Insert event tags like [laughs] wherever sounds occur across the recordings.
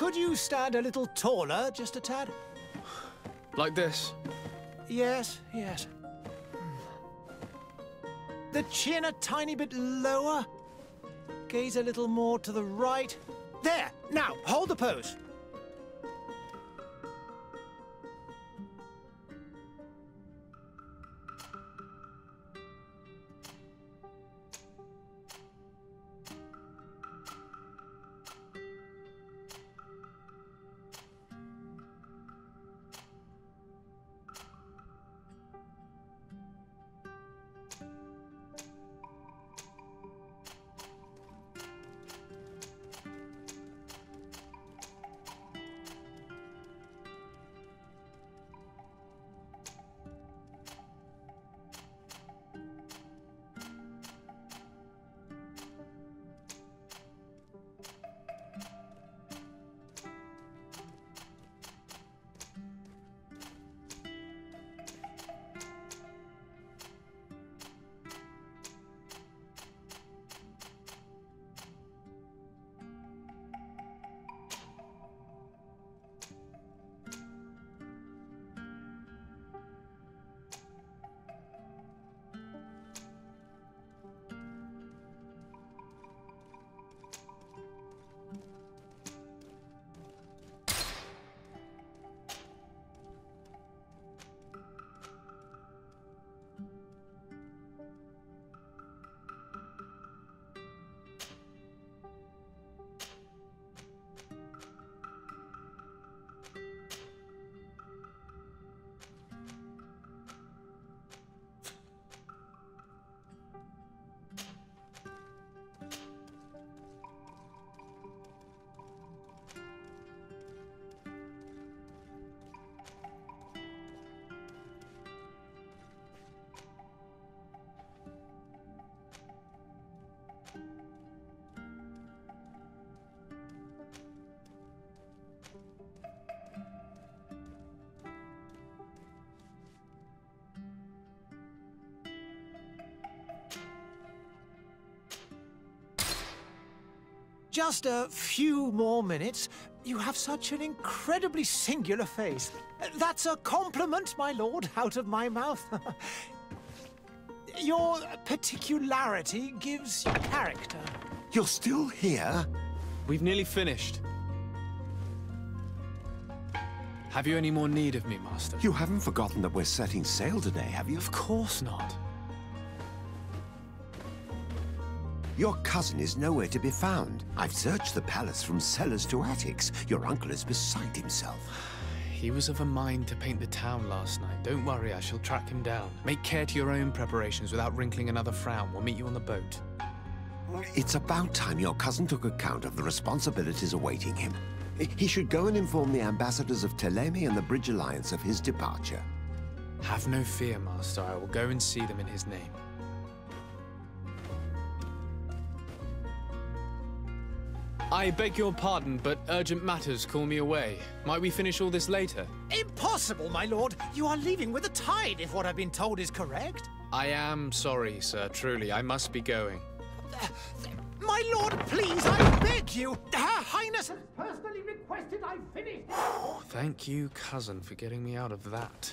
Could you stand a little taller, just a tad? Like this? Yes, yes. Hmm. The chin a tiny bit lower. Gaze a little more to the right. There! Now, hold the pose. Just a few more minutes. You have such an incredibly singular face. That's a compliment, my lord, out of my mouth. [laughs] Your particularity gives you character. You're still here? We've nearly finished. Have you any more need of me, Master? You haven't forgotten that we're setting sail today, have you? Of course not. Your cousin is nowhere to be found. I've searched the palace from cellars to attics. Your uncle is beside himself. He was of a mind to paint the town last night. Don't worry, I shall track him down. Make care to your own preparations without wrinkling another frown. We'll meet you on the boat. It's about time your cousin took account of the responsibilities awaiting him. He should go and inform the ambassadors of Thélème and the Bridge Alliance of his departure. Have no fear, Master. I will go and see them in his name. I beg your pardon, but urgent matters call me away. Might we finish all this later? Impossible, my lord. You are leaving with the tide, if what I've been told is correct. I am sorry, sir. Truly, I must be going. My lord, please, I beg you. Her Highness has personally requested I finish. Thank you, cousin, for getting me out of that.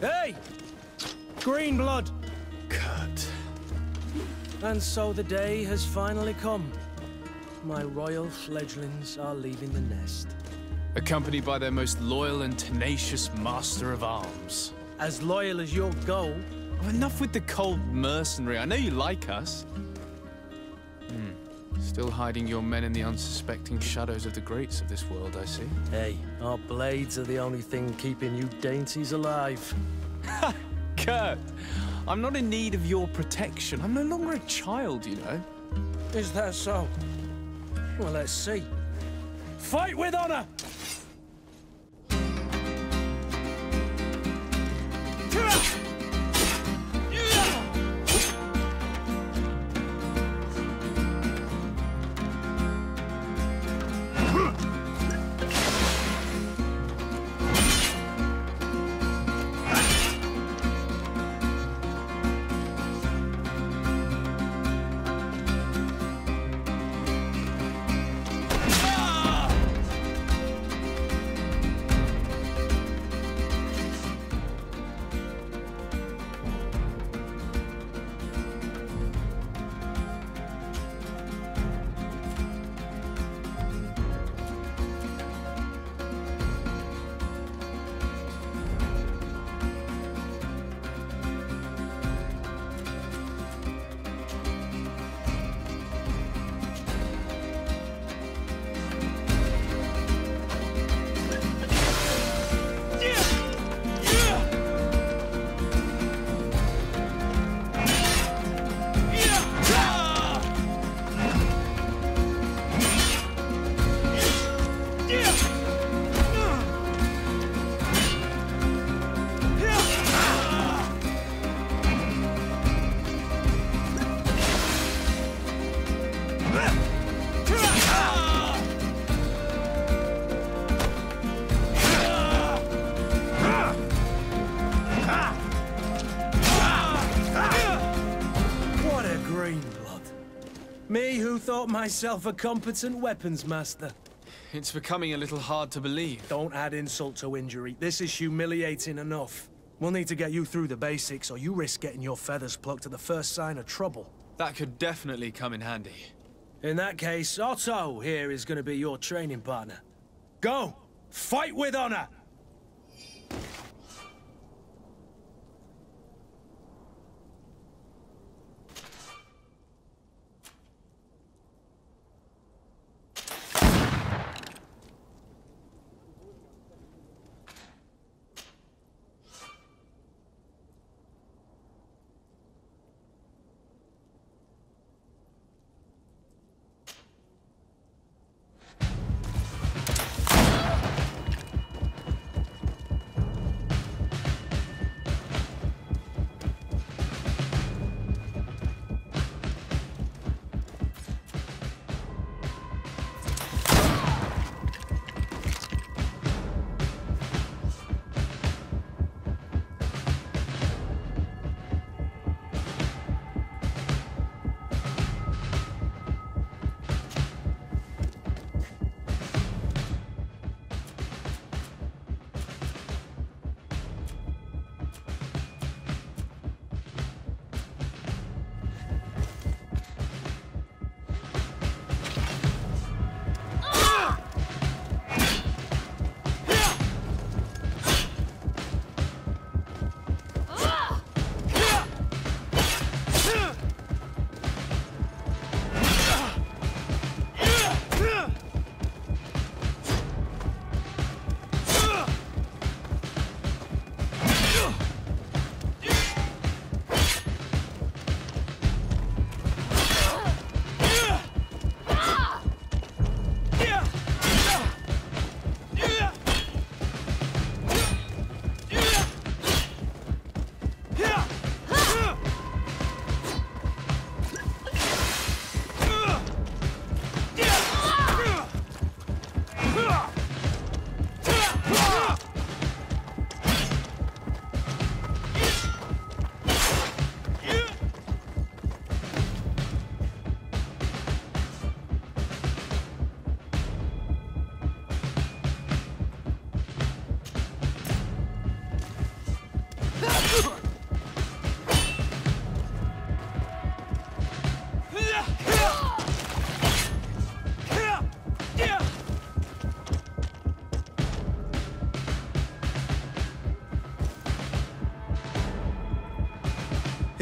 Hey! Greenblood! Cut. And so the day has finally come. My royal fledglings are leaving the nest. Accompanied by their most loyal and tenacious master of arms. As loyal as your goal. Oh, enough with the cold mercenary. I know you like us. Still hiding your men in the unsuspecting shadows of the greats of this world, I see. Hey, our blades are the only thing keeping you dainties alive. Ha! Kurt! I'm not in need of your protection. I'm no longer a child, you know. Is that so? Well, let's see. Fight with honor! Thought myself a competent weapons master. It's becoming a little hard to believe. Don't add insult to injury. This is humiliating enough. We'll need to get you through the basics, or you risk getting your feathers plucked at the first sign of trouble. That could definitely come in handy. In that case, Otto here is going to be your training partner. Go! Fight with honor!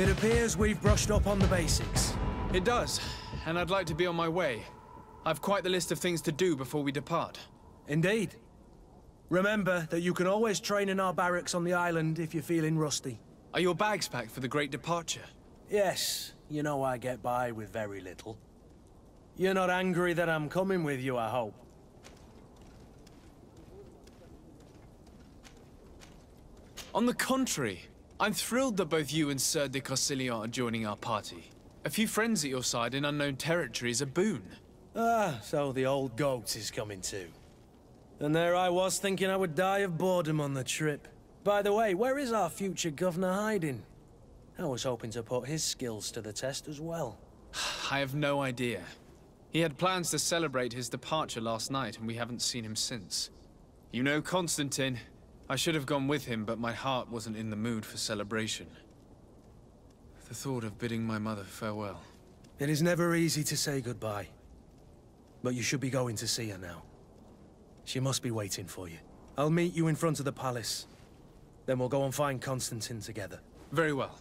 It appears we've brushed up on the basics. It does, and I'd like to be on my way. I've quite the list of things to do before we depart. Indeed. Remember that you can always train in our barracks on the island if you're feeling rusty. Are your bags packed for the great departure? Yes, you know I get by with very little. You're not angry that I'm coming with you, I hope. On the contrary, I'm thrilled that both you and Sir de Corsilion are joining our party. A few friends at your side in unknown territory is a boon. Ah, so the old goat is coming too. And there I was thinking I would die of boredom on the trip. By the way, where is our future governor hiding? I was hoping to put his skills to the test as well. [sighs] I have no idea. He had plans to celebrate his departure last night, and we haven't seen him since. You know Constantine. I should have gone with him, but my heart wasn't in the mood for celebration. The thought of bidding my mother farewell. It is never easy to say goodbye. But you should be going to see her now. She must be waiting for you. I'll meet you in front of the palace. Then we'll go and find Constantine together. Very well.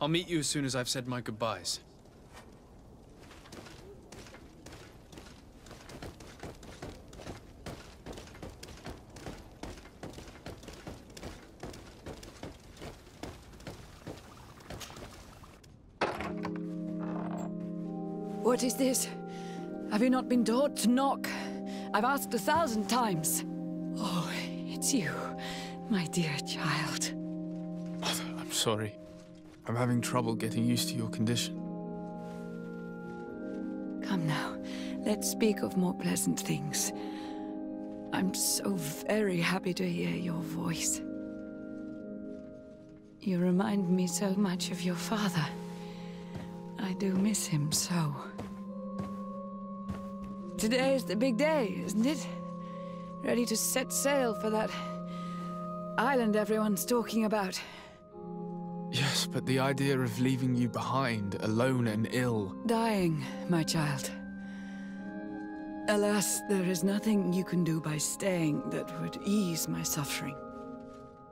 I'll meet you as soon as I've said my goodbyes. What is this? Have you not been taught to knock? I've asked a thousand times. Oh, it's you, my dear child. Mother, I'm sorry. I'm having trouble getting used to your condition. Come now, let's speak of more pleasant things. I'm so very happy to hear your voice. You remind me so much of your father. I do miss him so. Today is the big day, isn't it? Ready to set sail for that island everyone's talking about. Yes, but the idea of leaving you behind, alone and ill. Dying, my child. Alas, there is nothing you can do by staying that would ease my suffering.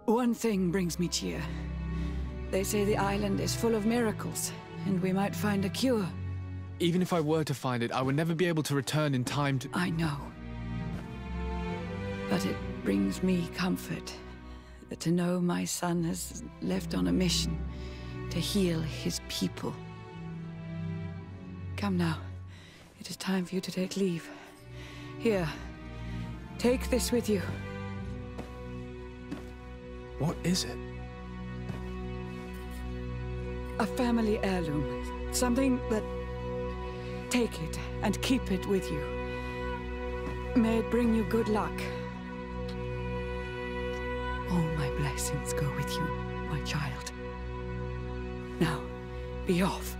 One thing brings me cheer. They say the island is full of miracles, and we might find a cure. Even if I were to find it, I would never be able to return in time to. I know. But it brings me comfort that to know my son has left on a mission to heal his people. Come now. It is time for you to take leave. Here. Take this with you. What is it? A family heirloom. Something that... Take it and keep it with you. May it bring you good luck. All my blessings go with you, my child. Now, be off.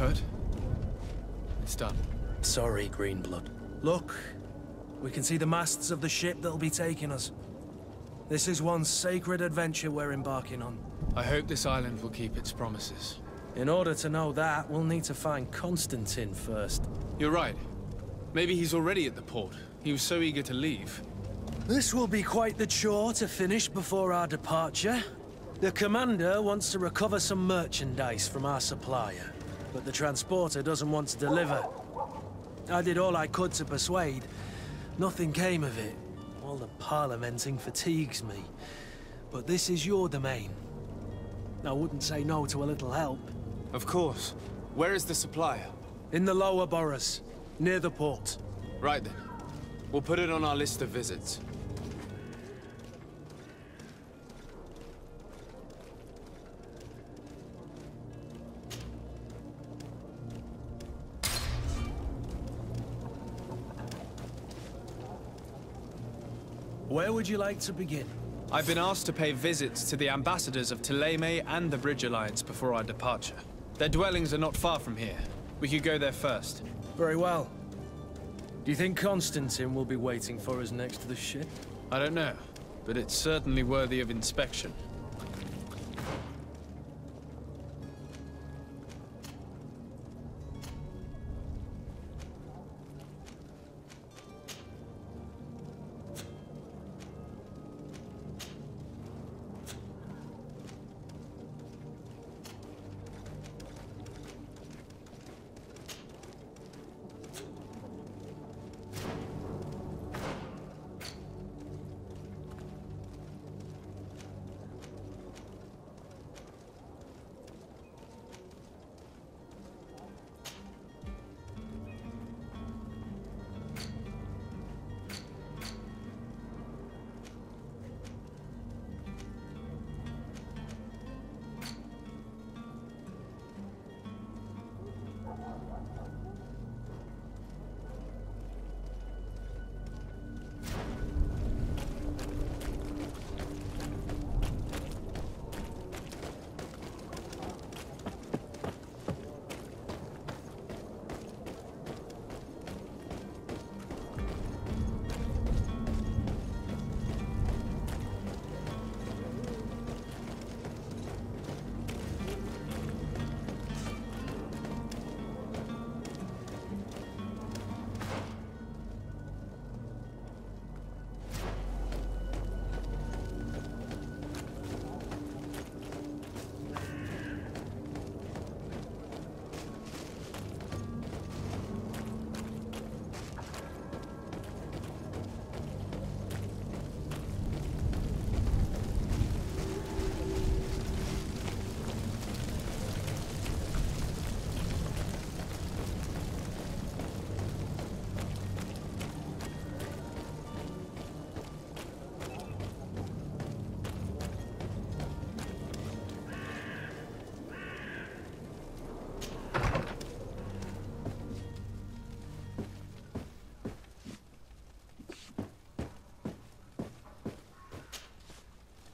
Kurt? It's done. Sorry, Greenblood. Look, we can see the masts of the ship that'll be taking us. This is one sacred adventure we're embarking on. I hope this island will keep its promises. In order to know that, we'll need to find Constantine first. You're right. Maybe he's already at the port. He was so eager to leave. This will be quite the chore to finish before our departure. The commander wants to recover some merchandise from our supplier, but the transporter doesn't want to deliver. I did all I could to persuade. Nothing came of it. All the parliamenting fatigues me. But this is your domain. I wouldn't say no to a little help. Of course. Where is the supplier? In the lower boroughs, near the port. Right then. We'll put it on our list of visits. Where would you like to begin? I've been asked to pay visits to the ambassadors of Thélème and the Bridge Alliance before our departure. Their dwellings are not far from here. We could go there first. Very well. Do you think Constantine will be waiting for us next to the ship? I don't know, but it's certainly worthy of inspection.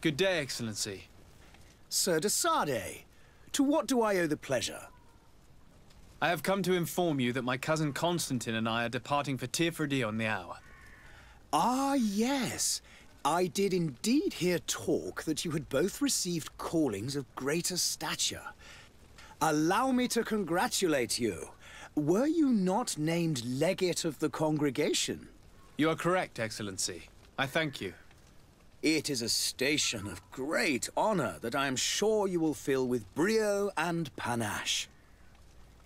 Good day, Excellency. Sir de Sardet, to what do I owe the pleasure? I have come to inform you that my cousin Constantine and I are departing for Teer Fradee on the hour. Ah, yes. I did indeed hear talk that you had both received callings of greater stature. Allow me to congratulate you. Were you not named legate of the congregation? You are correct, Excellency. I thank you. It is a station of great honor that I am sure you will fill with brio and panache.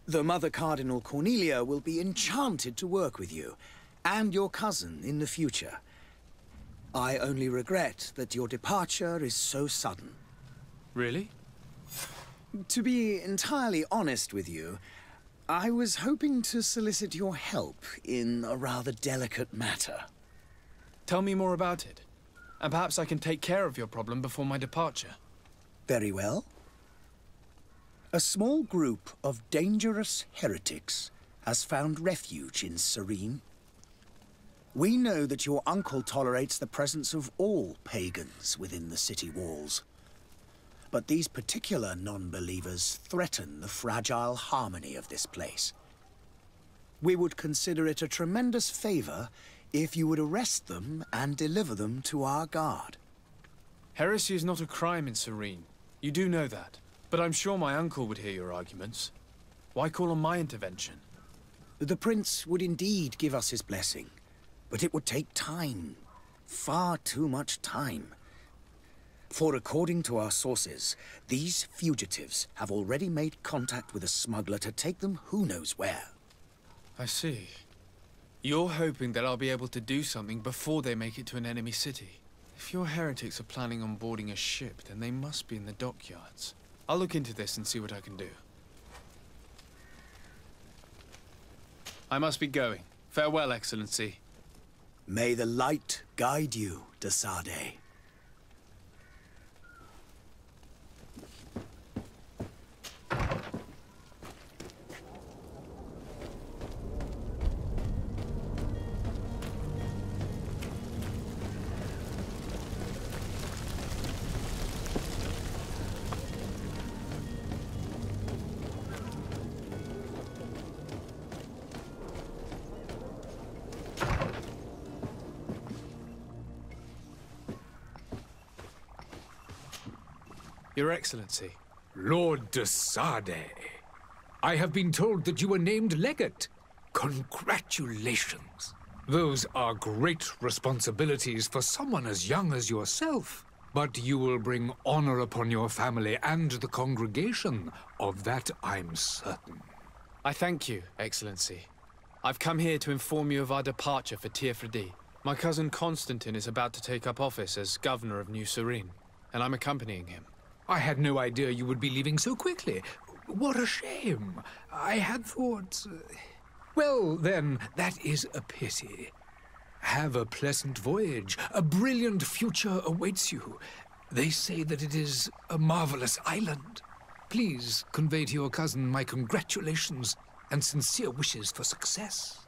The Mother Cardinal Cornelia will be enchanted to work with you, and your cousin in the future. I only regret that your departure is so sudden. Really? To be entirely honest with you, I was hoping to solicit your help in a rather delicate matter. Tell me more about it. And perhaps I can take care of your problem before my departure. Very well. A small group of dangerous heretics has found refuge in Serene. We know that your uncle tolerates the presence of all pagans within the city walls. But these particular non-believers threaten the fragile harmony of this place. We would consider it a tremendous favor if you would arrest them and deliver them to our guard. Heresy is not a crime in Serene. You do know that. But I'm sure my uncle would hear your arguments. Why call on my intervention? The prince would indeed give us his blessing, but it would take time. Far too much time. For according to our sources, these fugitives have already made contact with a smuggler to take them who knows where. I see. You're hoping that I'll be able to do something before they make it to an enemy city. If your heretics are planning on boarding a ship, then they must be in the dockyards. I'll look into this and see what I can do. I must be going. Farewell, Excellency. May the light guide you, de Your Excellency. Lord de Sardet. I have been told that you were named legate. Congratulations. Those are great responsibilities for someone as young as yourself. But you will bring honor upon your family and the congregation. Of that I'm certain. I thank you, Excellency. I've come here to inform you of our departure for Teer Fradee. My cousin Constantine is about to take up office as governor of New Serene, and I'm accompanying him. I had no idea you would be leaving so quickly. What a shame. I had thought... uh, Well, then, that is a pity. Have a pleasant voyage. A brilliant future awaits you. They say that it is a marvelous island. Please convey to your cousin my congratulations and sincere wishes for success.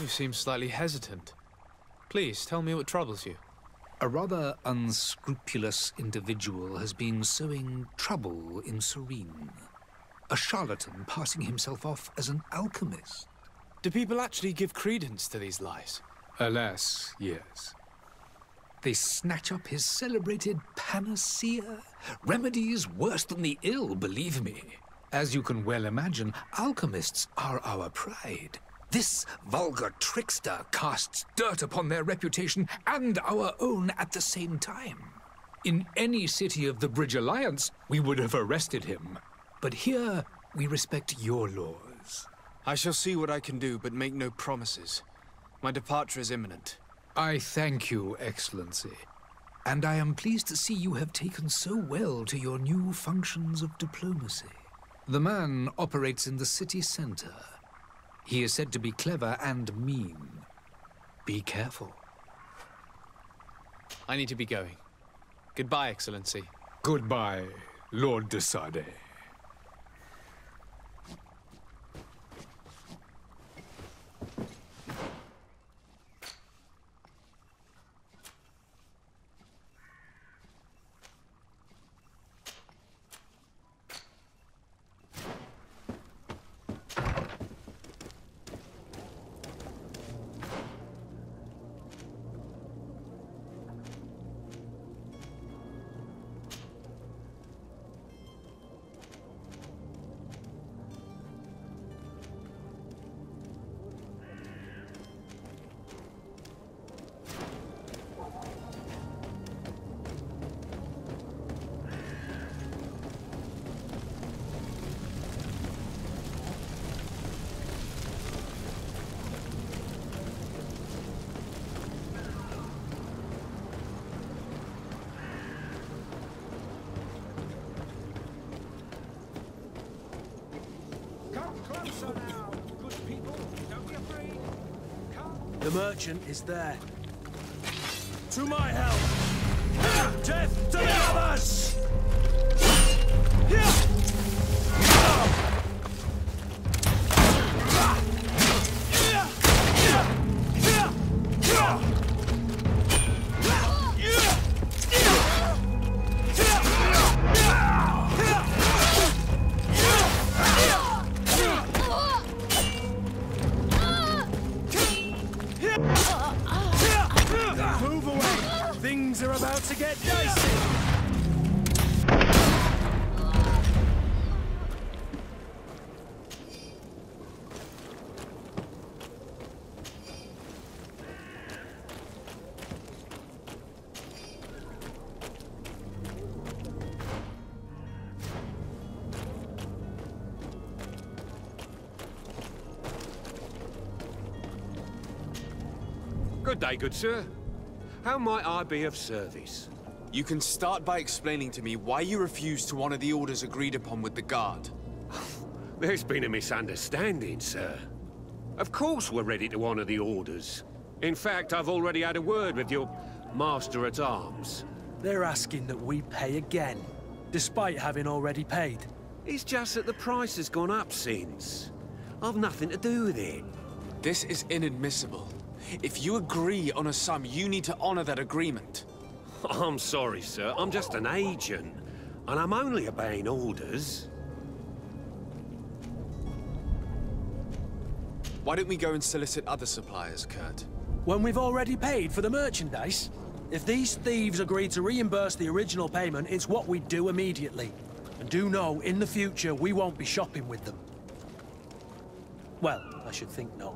You seem slightly hesitant. Please, tell me what troubles you. A rather unscrupulous individual has been sowing trouble in Serene. A charlatan passing himself off as an alchemist. Do people actually give credence to these lies? Alas, yes. They snatch up his celebrated panacea. Remedies worse than the ill, believe me. As you can well imagine, alchemists are our pride. This vulgar trickster casts dirt upon their reputation and our own at the same time. In any city of the Bridge Alliance, we would have arrested him. But here, we respect your laws. I shall see what I can do, but make no promises. My departure is imminent. I thank you, Excellency. And I am pleased to see you have taken so well to your new functions of diplomacy. The man operates in the city center. He is said to be clever and mean. Be careful. I need to be going. Goodbye, Excellency. Goodbye, Lord de merchant is there. To my help! Death day, good sir. How might I be of service? You can start by explaining to me why you refused to honor the orders agreed upon with the Guard. [sighs] There's been a misunderstanding, sir. Of course we're ready to honor the orders. In fact, I've already had a word with your Master-at-Arms. They're asking that we pay again, despite having already paid. It's just that the price has gone up since. I've nothing to do with it. This is inadmissible. If you agree on a sum, you need to honor that agreement. [laughs] I'm sorry, sir. I'm just an agent. And I'm only obeying orders. Why don't we go and solicit other suppliers, Kurt? When we've already paid for the merchandise? If these thieves agree to reimburse the original payment, it's what we do immediately. And do know, in the future, we won't be shopping with them. Well, I should think not.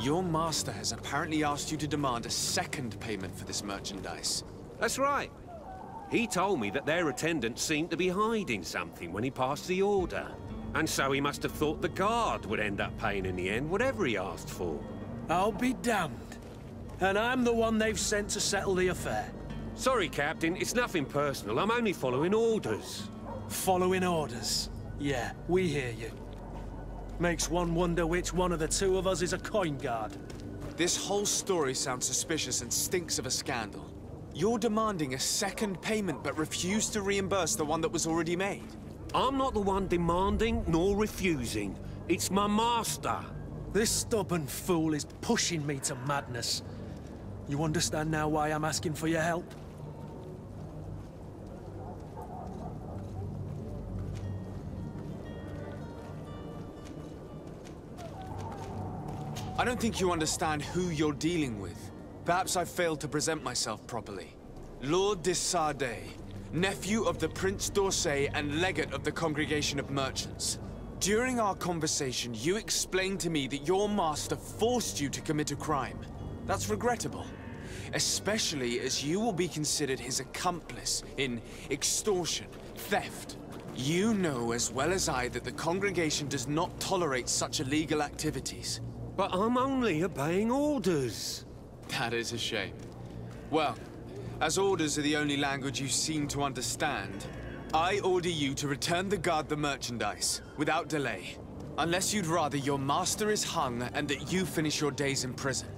Your master has apparently asked you to demand a second payment for this merchandise. That's right. He told me that their attendant seemed to be hiding something when he passed the order. And so he must have thought the guard would end up paying in the end, whatever he asked for. I'll be damned. And I'm the one they've sent to settle the affair. Sorry, Captain, it's nothing personal. I'm only following orders. Following orders. Yeah, we hear you. Makes one wonder which one of the two of us is a coin guard. This whole story sounds suspicious and stinks of a scandal. You're demanding a second payment but refuse to reimburse the one that was already made. I'm not the one demanding nor refusing. It's my master. This stubborn fool is pushing me to madness. You understand now why I'm asking for your help? I don't think you understand who you're dealing with. Perhaps I failed to present myself properly. Lord de Sardet, nephew of the Prince d'Orsay and legate of the Congregation of Merchants. During our conversation, you explained to me that your master forced you to commit a crime. That's regrettable. Especially as you will be considered his accomplice in extortion, theft. You know as well as I that the congregation does not tolerate such illegal activities. But I'm only obeying orders. That is a shame. Well, as orders are the only language you seem to understand, I order you to return the guard the merchandise, without delay. Unless you'd rather your master is hung and that you finish your days in prison.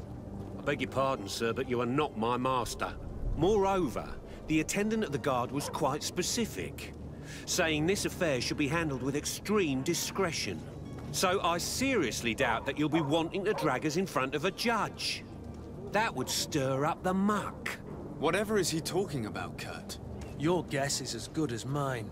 I beg your pardon, sir, but you are not my master. Moreover, the attendant of the guard was quite specific, saying this affair should be handled with extreme discretion. So I seriously doubt that you'll be wanting to drag us in front of a judge. That would stir up the muck. Whatever is he talking about, Kurt? Your guess is as good as mine.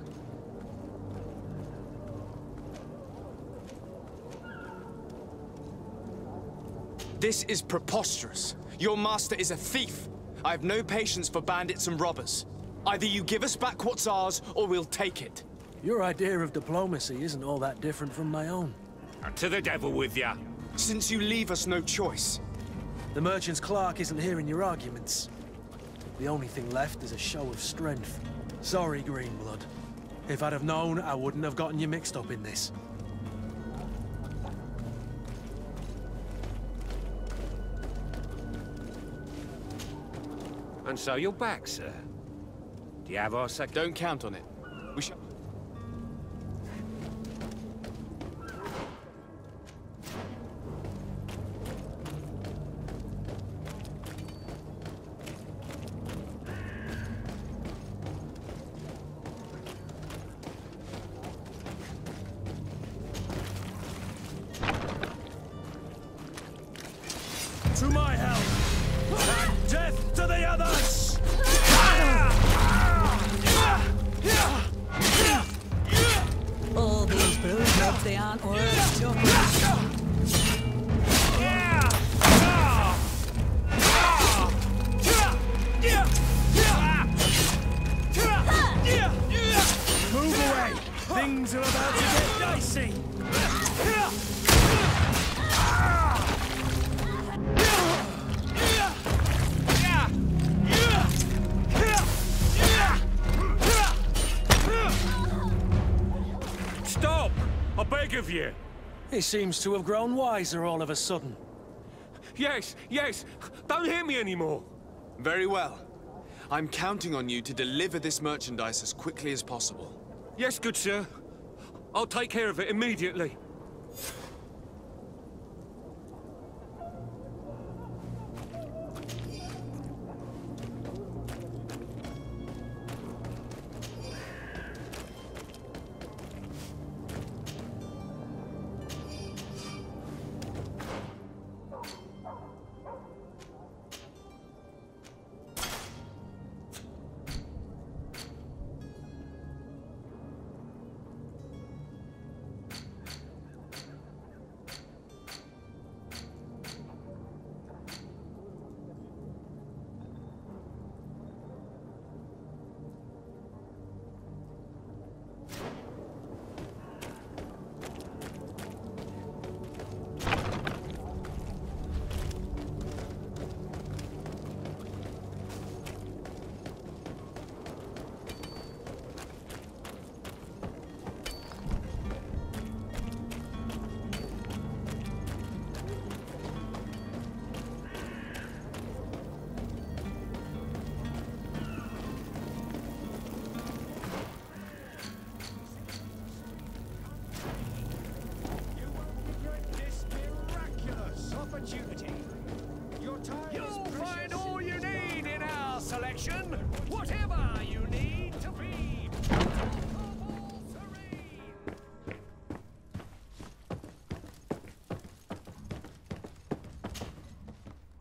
This is preposterous. Your master is a thief. I have no patience for bandits and robbers. Either you give us back what's ours, or we'll take it. Your idea of diplomacy isn't all that different from my own. To the devil with you. Since you leave us no choice. The merchant's clerk isn't hearing your arguments. The only thing left is a show of strength. Sorry, Greenblood. If I'd have known, I wouldn't have gotten you mixed up in this. And so you're back, sir. Do you have our second? Don't count on it. We shall... He seems to have grown wiser all of a sudden. Yes, yes! Don't hit me anymore! Very well. I'm counting on you to deliver this merchandise as quickly as possible. Yes, good sir. I'll take care of it immediately.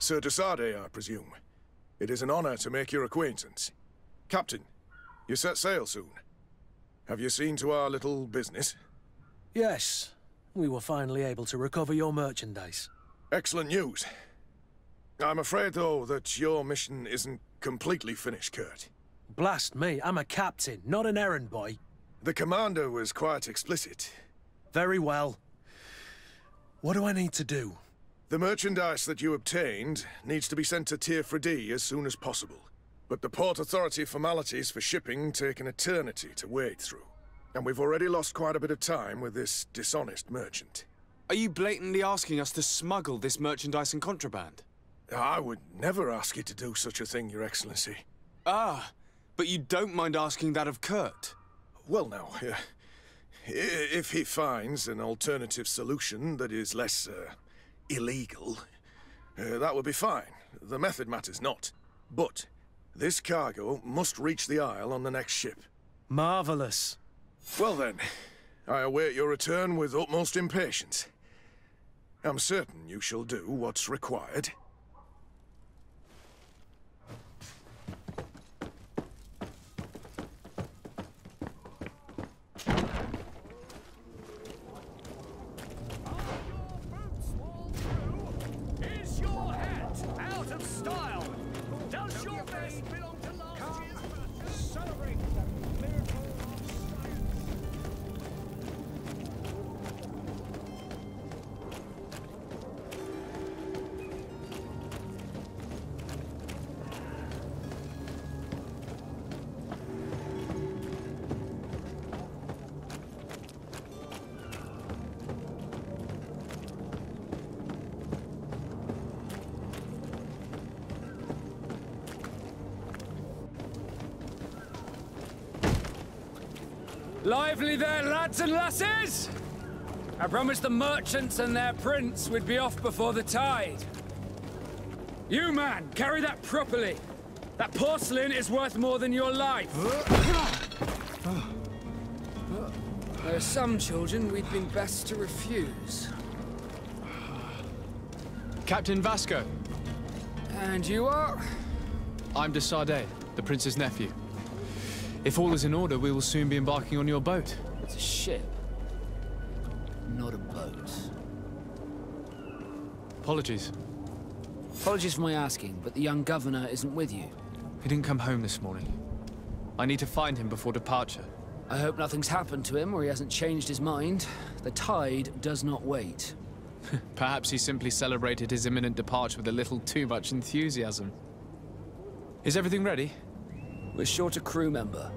Sir De Sardet, I presume. It is an honor to make your acquaintance. Captain, you set sail soon. Have you seen to our little business? Yes, we were finally able to recover your merchandise. Excellent news. I'm afraid, though, that your mission isn't completely finished, Kurt. Blast me, I'm a captain, not an errand boy. The commander was quite explicit. Very well. What do I need to do? The merchandise that you obtained needs to be sent to Teer Fradee as soon as possible. But the Port Authority formalities for shipping take an eternity to wade through. And we've already lost quite a bit of time with this dishonest merchant. Are you blatantly asking us to smuggle this merchandise and contraband? I would never ask you to do such a thing, Your Excellency. Ah, but you don't mind asking that of Kurt? Well, now, uh, [laughs] if he finds an alternative solution that is less uh, illegal, uh, that would be fine. The method matters not. But this cargo must reach the Isle on the next ship. Marvelous. Well then, I await your return with utmost impatience. I'm certain you shall do what's required. Lively there, lads and lasses! I promised the merchants and their prince we'd be off before the tide. You, man, carry that properly. That porcelain is worth more than your life. There are some children we'd been best to refuse. Captain Vasco, And you are? I'm de Sardet, the prince's nephew. If all is in order, we will soon be embarking on your boat. It's a ship. Not a boat. Apologies. Apologies for my asking, but the young governor isn't with you. He didn't come home this morning. I need to find him before departure. I hope nothing's happened to him or he hasn't changed his mind. The tide does not wait. [laughs] Perhaps he simply celebrated his imminent departure with a little too much enthusiasm. Is everything ready? We're short a crew member.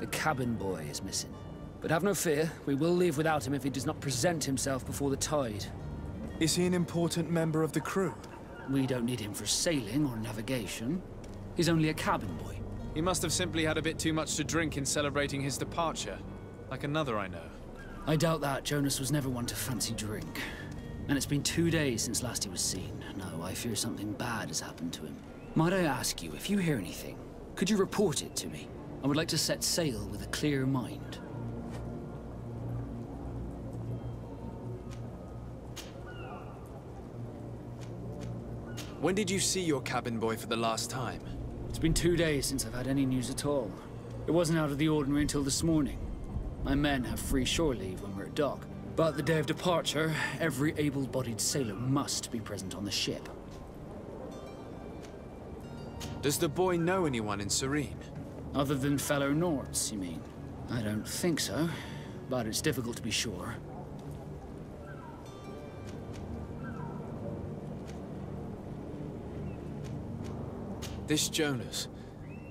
The cabin boy is missing. But have no fear, we will leave without him if he does not present himself before the tide. Is he an important member of the crew? We don't need him for sailing or navigation. He's only a cabin boy. He must have simply had a bit too much to drink in celebrating his departure. Like another I know. I doubt that. Jonas was never one to fancy drink. And it's been two days since last he was seen. No, I fear something bad has happened to him. Might I ask you, if you hear anything, could you report it to me? I would like to set sail with a clear mind. When did you see your cabin boy for the last time? It's been two days since I've had any news at all. It wasn't out of the ordinary until this morning. My men have free shore leave when we're at dock. But the day of departure, every able-bodied sailor must be present on the ship. Does the boy know anyone in Serene? Other than fellow Nauts, you mean? I don't think so, but it's difficult to be sure. This Jonas,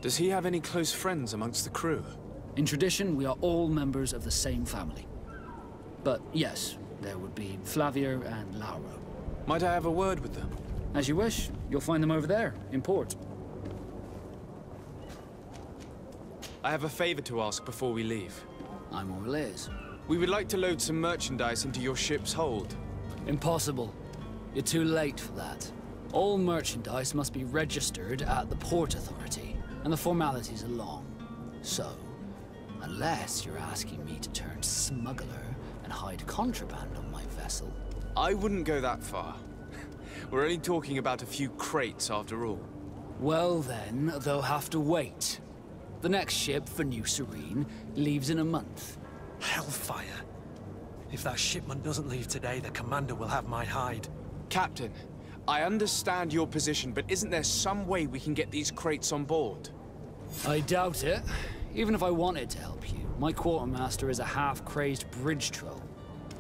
does he have any close friends amongst the crew? In tradition, we are all members of the same family. But yes, there would be Flavia and Lauro. Might I have a word with them? As you wish. You'll find them over there, in port. I have a favor to ask before we leave. I'm all ears. We would like to load some merchandise into your ship's hold. Impossible. You're too late for that. All merchandise must be registered at the Port Authority, and the formalities are long. So, unless you're asking me to turn smuggler and hide contraband on my vessel... I wouldn't go that far. [laughs] We're only talking about a few crates after all. Well then, they'll have to wait. The next ship for New Serene leaves in a month. Hellfire. If that shipment doesn't leave today, the commander will have my hide. Captain, I understand your position, but isn't there some way we can get these crates on board? I doubt it. Even if I wanted to help you, my quartermaster is a half-crazed bridge troll.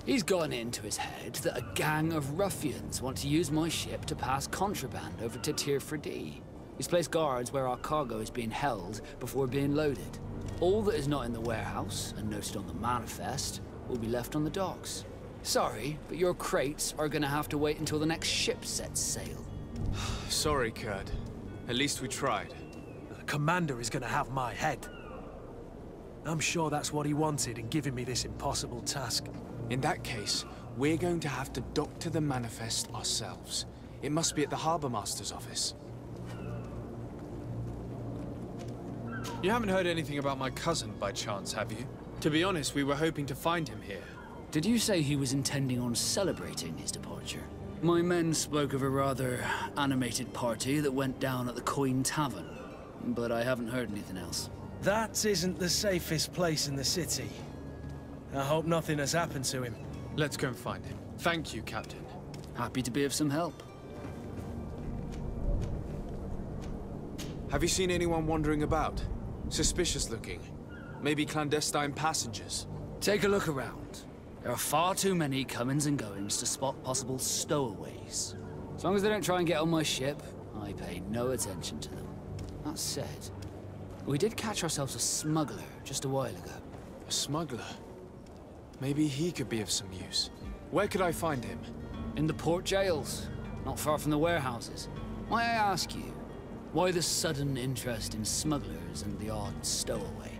He's gotten it into his head that a gang of ruffians want to use my ship to pass contraband over to Teer Fradee. He's placed guards where our cargo is being held before being loaded. All that is not in the warehouse, and noted on the manifest, will be left on the docks. Sorry, but your crates are gonna have to wait until the next ship sets sail. [sighs] Sorry, Kurt. At least we tried. The commander is gonna have my head. I'm sure that's what he wanted in giving me this impossible task. In that case, we're going to have to doctor the manifest ourselves. It must be at the Harbour Master's office. You haven't heard anything about my cousin by chance, have you? To be honest, we were hoping to find him here. Did you say he was intending on celebrating his departure? My men spoke of a rather animated party that went down at the Coin Tavern, but I haven't heard anything else. That isn't the safest place in the city. I hope nothing has happened to him. Let's go and find him. Thank you, Captain. Happy to be of some help. Have you seen anyone wandering about? Suspicious looking. Maybe clandestine passengers. Take a look around. There are far too many comings and goings to spot possible stowaways. As long as they don't try and get on my ship, I pay no attention to them. That said, we did catch ourselves a smuggler just a while ago. A smuggler? Maybe he could be of some use. Where could I find him? In the port jails, not far from the warehouses. May I ask you, why the sudden interest in smugglers and the odd stowaway?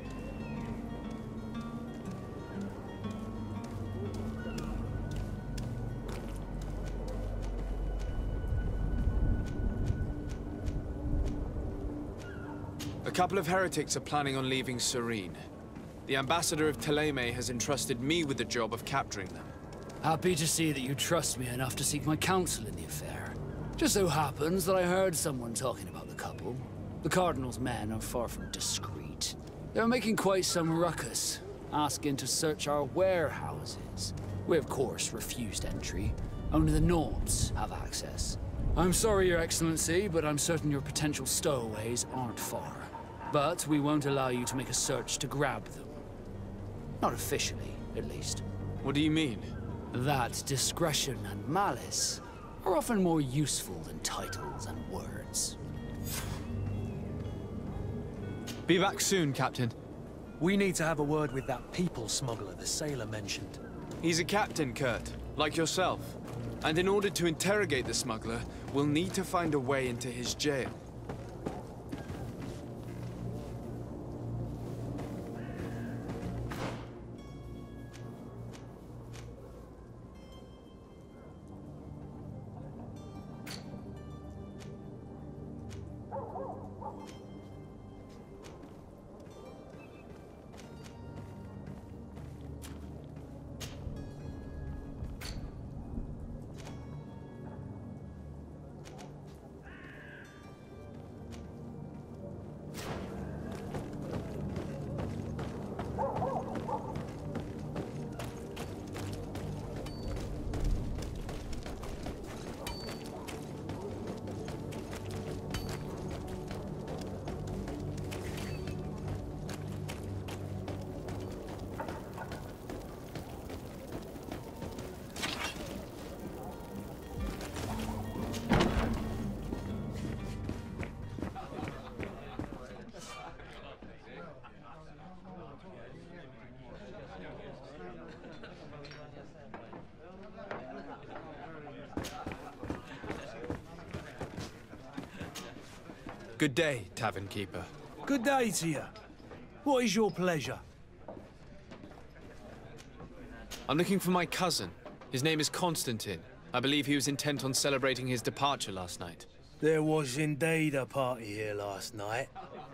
A couple of heretics are planning on leaving Serene. The ambassador of Thélème has entrusted me with the job of capturing them. Happy to see that you trust me enough to seek my counsel in the affair. Just so happens that I heard someone talking about the couple. The Cardinal's men are far from discreet. They're making quite some ruckus, asking to search our warehouses. We, of course, refused entry. Only the Nauts have access. I'm sorry, Your Excellency, but I'm certain your potential stowaways aren't far. But we won't allow you to make a search to grab them. Not officially, at least. What do you mean? That discretion and malice are often more useful than titles and words. Be back soon, Captain. We need to have a word with that people smuggler the sailor mentioned. He's a captain, Kurt, like yourself. And in order to interrogate the smuggler, we'll need to find a way into his jail. Good day, tavern keeper. Good day to you. What is your pleasure? I'm looking for my cousin. His name is Constantine. I believe he was intent on celebrating his departure last night. There was indeed a party here last night,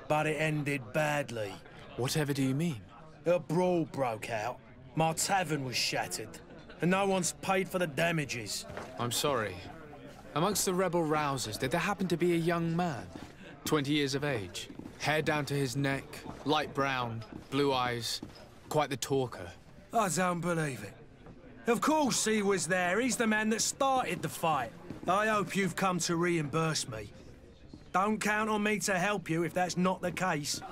but it ended badly. Whatever do you mean? A brawl broke out. My tavern was shattered, and no one's paid for the damages. I'm sorry. Amongst the rebel rousers, did there happen to be a young man? 20 years of age, hair down to his neck, light brown, blue eyes, quite the talker. I don't believe it. Of course he was there. He's the man that started the fight. I hope you've come to reimburse me. Don't count on me to help you if that's not the case. [sighs]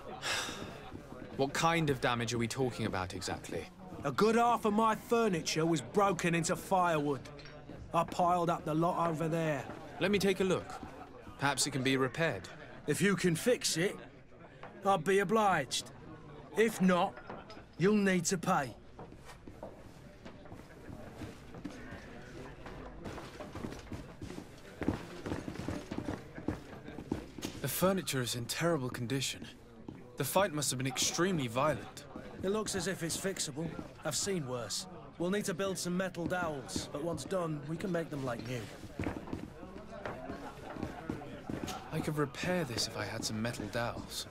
What kind of damage are we talking about exactly? A good half of my furniture was broken into firewood. I piled up the lot over there. Let me take a look. Perhaps it can be repaired. If you can fix it, I'd be obliged. If not, you'll need to pay. The furniture is in terrible condition. The fight must have been extremely violent. It looks as if it's fixable. I've seen worse. We'll need to build some metal dowels, but once done, we can make them like new. I could repair this if I had some metal dowels.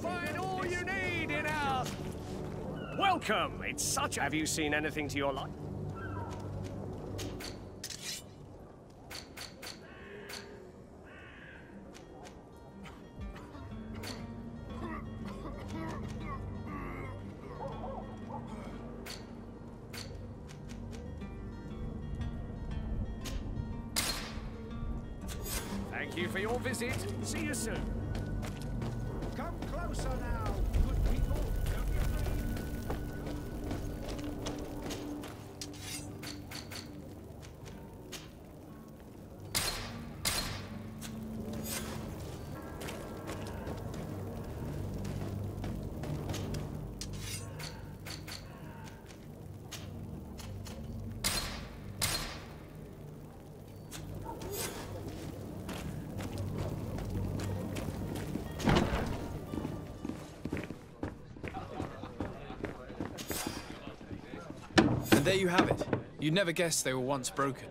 Find all you need in our... Welcome! It's such... Have you seen anything to your liking? You have it. You'd never guess they were once broken.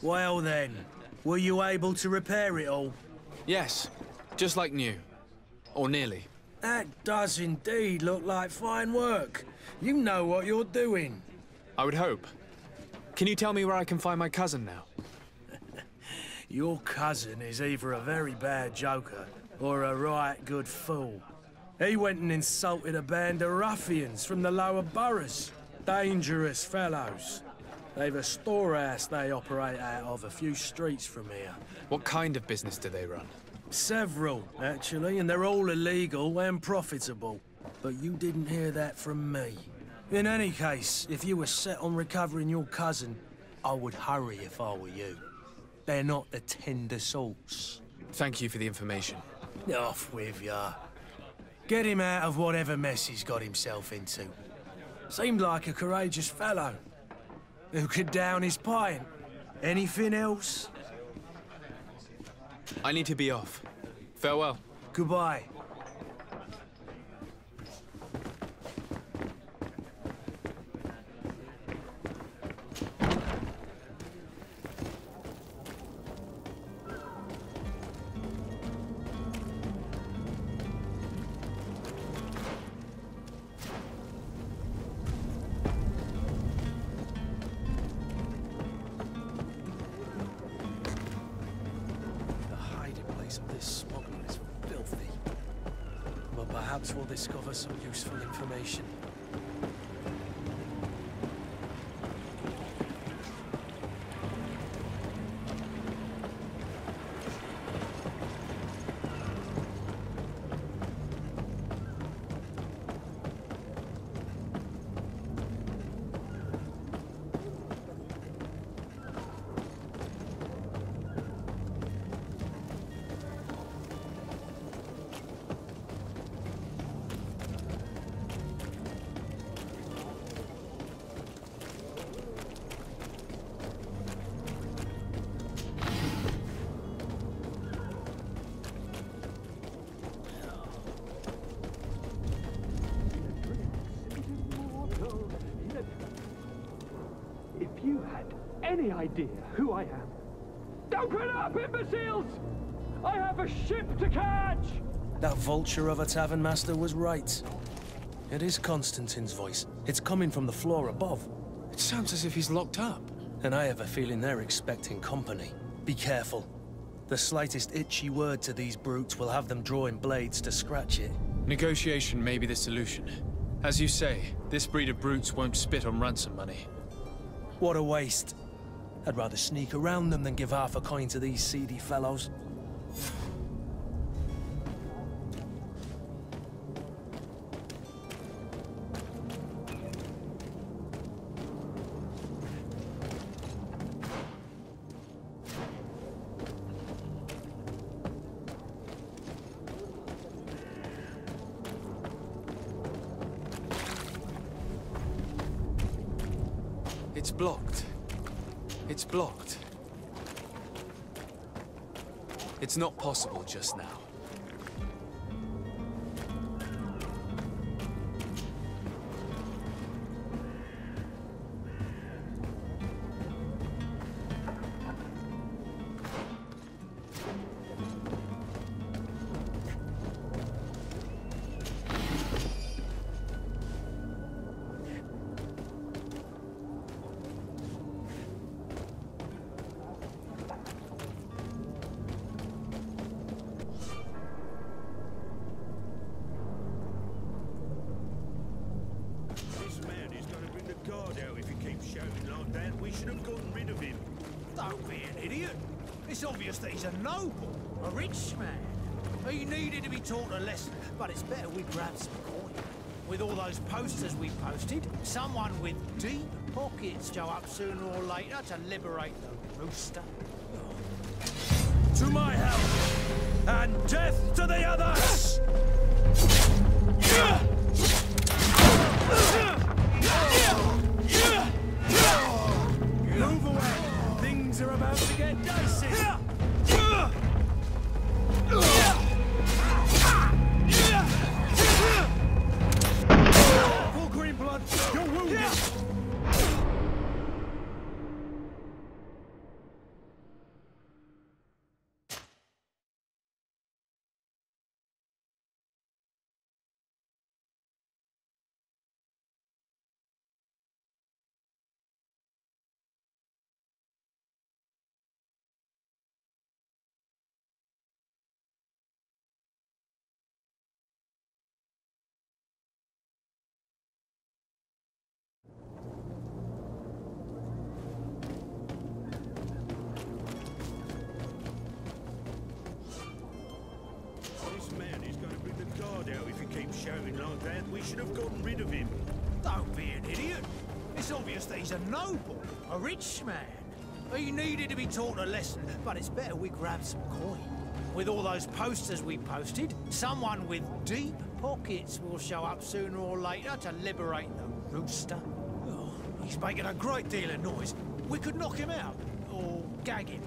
Well then, were you able to repair it all? Yes, just like new. Or nearly. That does indeed look like fine work. You know what you're doing. I would hope. Can you tell me where I can find my cousin now? [laughs] Your cousin is either a very bad joker or a right good fool. He went and insulted a band of ruffians from the lower boroughs. Dangerous fellows. They've a storehouse they operate out of a few streets from here. What kind of business do they run? Several, actually, and they're all illegal and profitable. But you didn't hear that from me. In any case, if you were set on recovering your cousin, I would hurry if I were you. They're not the tender sorts. Thank you for the information. Off with ya. Get him out of whatever mess he's got himself into. Seemed like a courageous fellow. Who could down his pint. Anything else? I need to be off. Farewell. Goodbye. Any idea who I am. Open up, imbeciles! I have a ship to catch! That vulture of a tavern master was right. It is Constantine's voice. It's coming from the floor above. It sounds as if he's locked up. And I have a feeling they're expecting company. Be careful. The slightest itchy word to these brutes will have them drawing blades to scratch it. Negotiation may be the solution. As you say, this breed of brutes won't spit on ransom money. What a waste. I'd rather sneak around them than give half a coin to these seedy fellows. Not possible just now. Like that. We should have gotten rid of him. Don't be an idiot. It's obvious that he's a noble, a rich man. He needed to be taught a lesson, but it's better we grab some coin. With all those posters we posted, someone with deep pockets show up sooner or later to liberate the rooster. To my house! And death to the others! That, we should have gotten rid of him. Don't be an idiot. It's obvious that he's a noble, a rich man. He needed to be taught a lesson, but it's better we grab some coin. With all those posters we posted, someone with deep pockets will show up sooner or later to liberate the rooster. Oh, he's making a great deal of noise. We could knock him out, or gag him.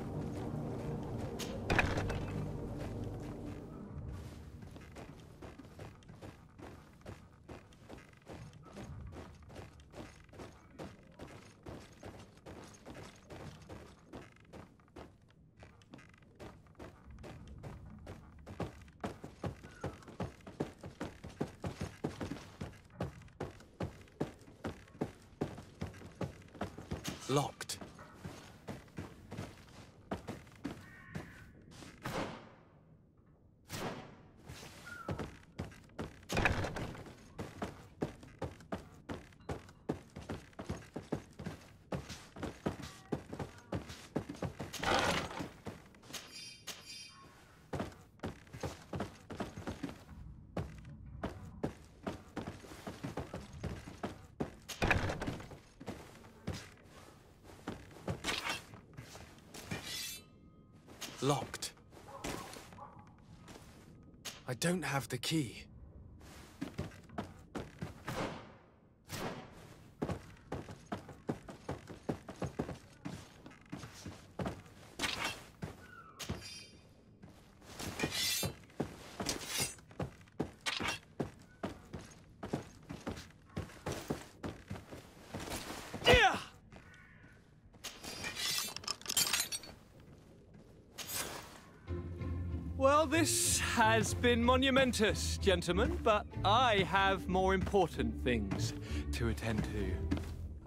Don't have the key. Has been monumentous, gentlemen, but I have more important things to attend to.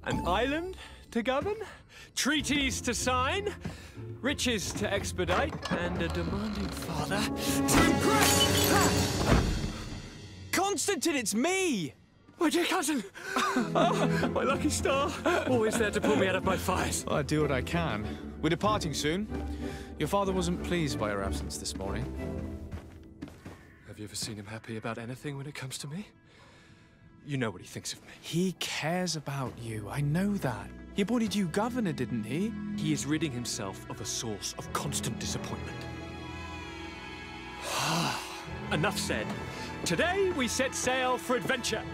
An island to govern, treaties to sign, riches to expedite, and a demanding father to impress. Ah! Constantine, it's me! My dear cousin! Oh, my lucky star! Always there to pull me out of my fires. Well, I do what I can. We're departing soon. Your father wasn't pleased by your absence this morning. Have you ever seen him happy about anything when it comes to me? You know what he thinks of me. He cares about you. I know that. He appointed you governor, didn't he? He is ridding himself of a source of constant disappointment. [sighs] Enough said. Today we set sail for adventure.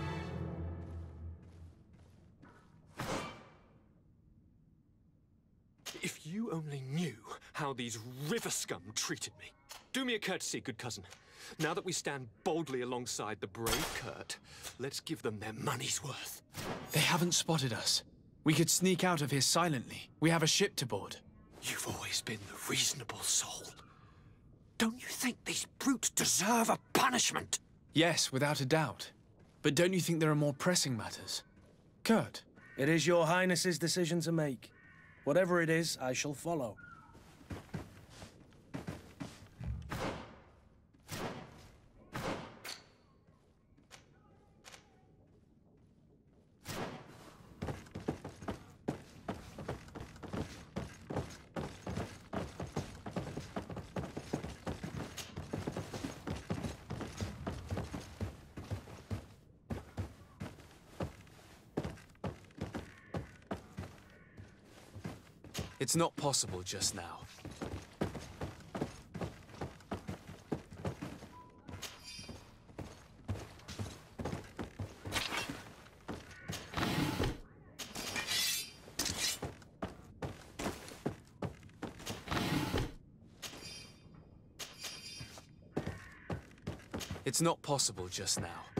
If you only knew how these river scum treated me. Do me a courtesy, good cousin. Now that we stand boldly alongside the brave Kurt, let's give them their money's worth. They haven't spotted us. We could sneak out of here silently. We have a ship to board. You've always been the reasonable soul. Don't you think these brutes deserve a punishment? Yes, without a doubt. But don't you think there are more pressing matters? Kurt? It is your highness's decision to make. Whatever it is, I shall follow. It's not possible just now. It's not possible just now.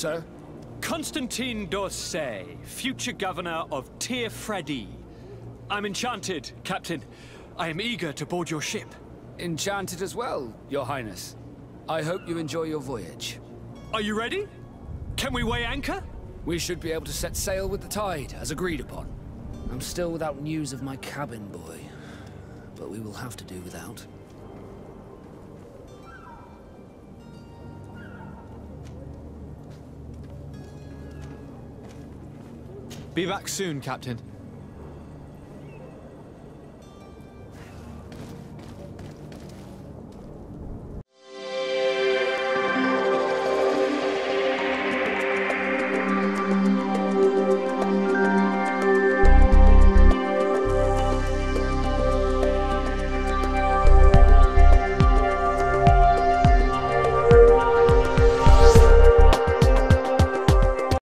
Sir? Constantine d'Orsay, future governor of Teer Fradee. I'm enchanted, Captain. I am eager to board your ship. Enchanted as well, Your Highness. I hope you enjoy your voyage. Are you ready? Can we weigh anchor? We should be able to set sail with the tide, as agreed upon. I'm still without news of my cabin boy, but we will have to do without. Be back soon, Captain.